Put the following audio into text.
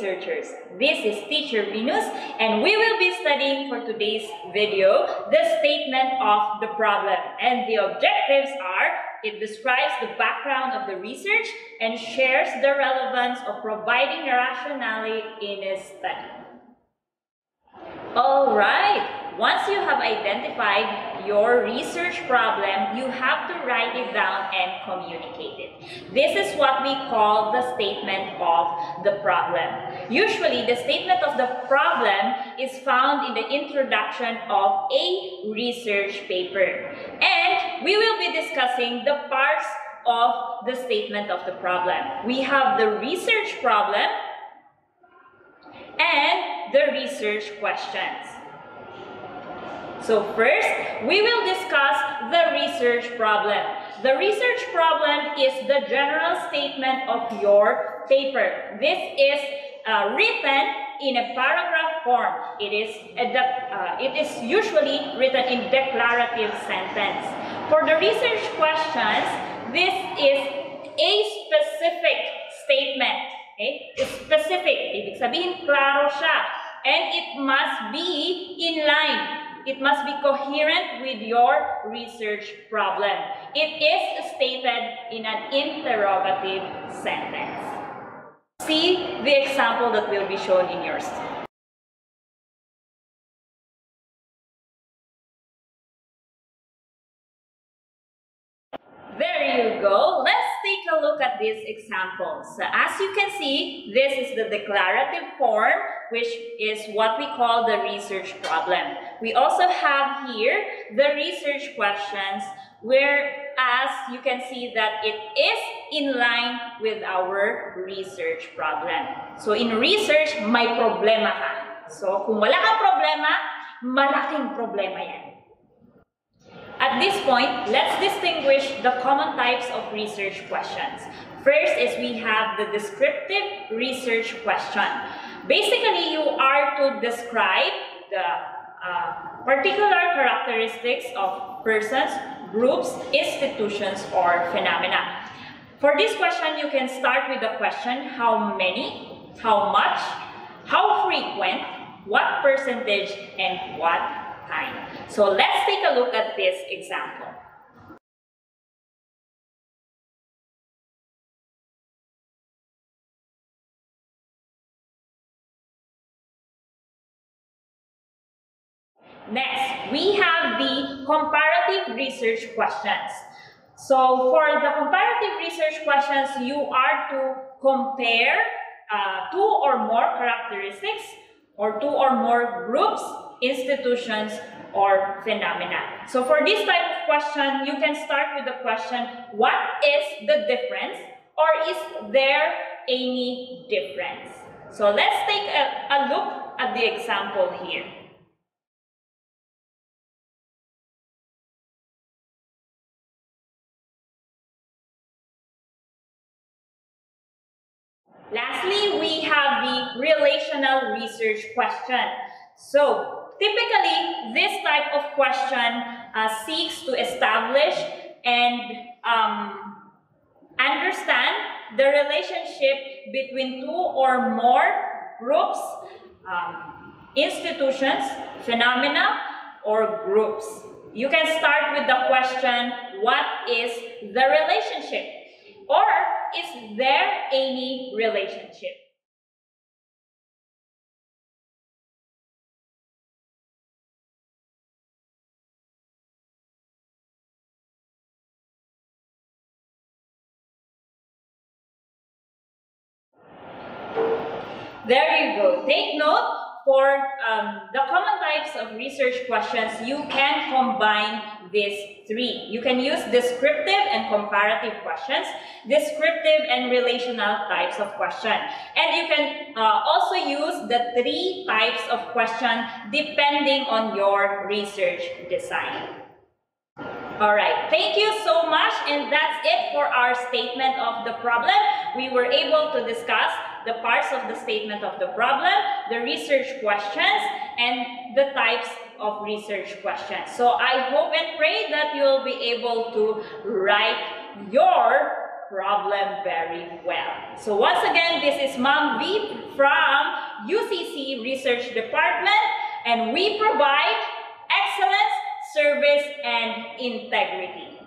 researchers. This is Teacher Venus and we will be studying for today's video the statement of the problem. And the objectives are it describes the background of the research and shares the relevance of providing rationale in a study. Alright, once you have identified your research problem, you have to write it down and communicate it. This is what we call the statement of the problem. Usually, the statement of the problem is found in the introduction of a research paper. And we will be discussing the parts of the statement of the problem. We have the research problem and the research questions. So first, we will discuss the research problem. The research problem is the general statement of your paper. This is uh, written in a paragraph form. It is, uh, it is usually written in declarative sentence. For the research questions, this is a specific statement. Okay? It's specific. Ibig sabihin, klaro siya. And it must be in line it must be coherent with your research problem. It is stated in an interrogative sentence. See the example that will be shown in yours. There you go. Let's take a look at these examples. As you can see, this is the declarative form, which is what we call the research problem. We also have here the research questions, whereas you can see that it is in line with our research problem. So in research, may problema ka. So kung wala kang problema, malaking problema yan. At this point, let's distinguish the common types of research questions. First is we have the descriptive research question. Basically, you are to describe the uh, particular characteristics of persons, groups, institutions, or phenomena. For this question, you can start with the question, how many, how much, how frequent, what percentage, and what time. So let's take a look at this example. Next, we have the comparative research questions. So for the comparative research questions, you are to compare uh, two or more characteristics or two or more groups institutions, or phenomena. So for this type of question, you can start with the question, what is the difference or is there any difference? So let's take a, a look at the example here. Lastly, we have the relational research question. So, typically, this type of question uh, seeks to establish and um, understand the relationship between two or more groups, um, institutions, phenomena, or groups. You can start with the question, what is the relationship? Any relationship? There you go. Take note for um, the common types of research questions, you can combine these three. You can use descriptive and comparative questions, descriptive and relational types of question. And you can uh, also use the three types of question depending on your research design. Alright, thank you so much and that's it for our statement of the problem. We were able to discuss the parts of the statement of the problem, the research questions, and the types of research questions. So I hope and pray that you'll be able to write your problem very well. So once again, this is Mom V from UCC Research Department and we provide excellence, service, and integrity.